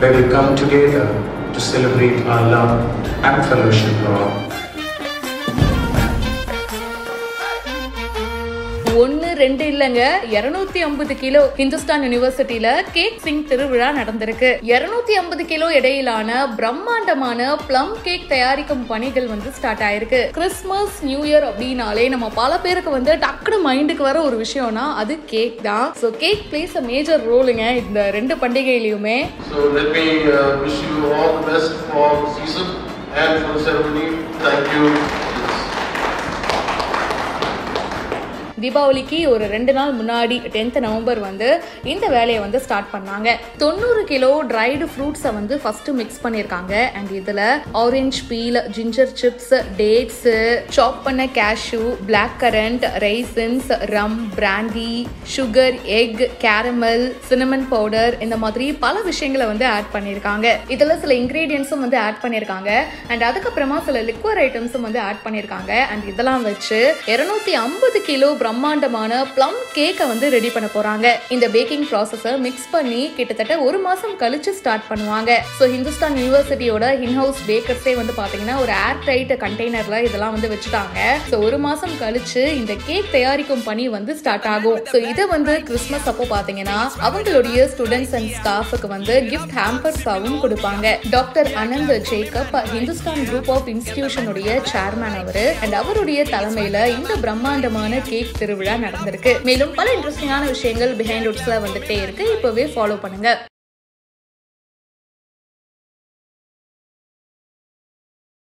where we come together to celebrate our love and fellowship, Lord. ஒன்னு ரெண்டு இல்லங்க. இருநூத்தி ஐம்பது கிலோ ஹிந்துஸ்தான் யூனிவர்சிட்டியில கேக் சிங் திருவிழா நடந்திருக்கு. இருநூத்தி ஐம்பது கிலோ இடையிலான பிரம்மாண்டமான பிளம் கேக் தயாரிக்கும் பணிகள் வந்து ஸ்டார்ட் ஆயிருக்கு. கிறிஸ்மஸ் நியூ இயர் அப்படின்னாலே நம்ம பல பேருக்கு வந்து டக்குனு மைண்டுக்கு வர ஒரு விஷயம்னா அது கேக் தான். So cake plays a major ரோலுங்க இந்த ரெண்டு பண்டிகையிலையுமே. Uh, and for the ceremony. Thank you. தீபாவளிக்கு ஒரு ரெண்டு நாள் முன்னாடி டென்த் நவம்பர் வந்து இந்த வேலையை வந்து ஸ்டார்ட் பண்ணாங்க. தொண்ணூறு கிலோ ட்ரைடு ஃப்ரூட்ஸை வந்து ஃபர்ஸ்ட் மிக்ஸ் பண்ணியிருக்காங்க. அண்ட் இதில் orange peel ginger chips dates chop பண்ண cashew black currant raisins rum brandy sugar egg caramel cinnamon powder இந்த மாதிரி பல விஷயங்களை வந்து ஆட் பண்ணியிருக்காங்க. இதில் சில இன்க்ரீடியன்ஸும் வந்து ஆட் பண்ணியிருக்காங்க. அண்ட் அதுக்கப்புறமா சில லிக்வர் ஐட்டம்ஸும் வந்து ஆட் பண்ணியிருக்காங்க. அண்ட் இதெல்லாம் வச்சு இரநூத்தி ஐம்பது கிலோ பிரம்மாண்டமான ப்ளம் கேக்கை வந்து ரெடி பண்ண போறாங்க. இந்த பேக்கிங் ப்ராசஸை மிக்ஸ் பண்ணி கிட்டத்தட்ட ஒரு மாசம் கழிச்சு ஸ்டார்ட் பண்ணுவாங்க. ஸோ ஹிந்துஸ்தான் யூனிவர்சிட்டியோட இன்ஹவுஸ் பேக்கர்ஸே வந்து பாத்தீங்கன்னா ஒரு ஏர் டைட் கண்டெய்னர்ல இதெல்லாம் வந்து வச்சுட்டாங்க. ஸோ ஒரு மாசம் கழிச்சு இந்த கேக் தயாரிக்கும் பணி வந்து ஸ்டார்ட் ஆகும். ஸோ இதை வந்து கிறிஸ்மஸ் அப்போ பாத்தீங்கன்னா அவங்களுடைய ஸ்டூடெண்ட்ஸ் அண்ட் ஸ்டாஃபுக்கு வந்து கிஃப்ட் ஹேம்பர்ஸாகவும் கொடுப்பாங்க. Doctor Anand Jacob Hindustan group of இன்ஸ்டிடியூஷனுடைய chairman அவரு அண்ட் அவருடைய தலைமையில இந்த பிரம்மாண்டமான கேக் திருவிழா நடந்திருக்கு. மேலும் பல இன்ட்ரெஸ்டிங்கான விஷயங்கள் பிஹைண்ட் உட்ஸ்ல வந்துட்டே இருக்கு. இப்பவே ஃபாலோ பண்ணுங்க.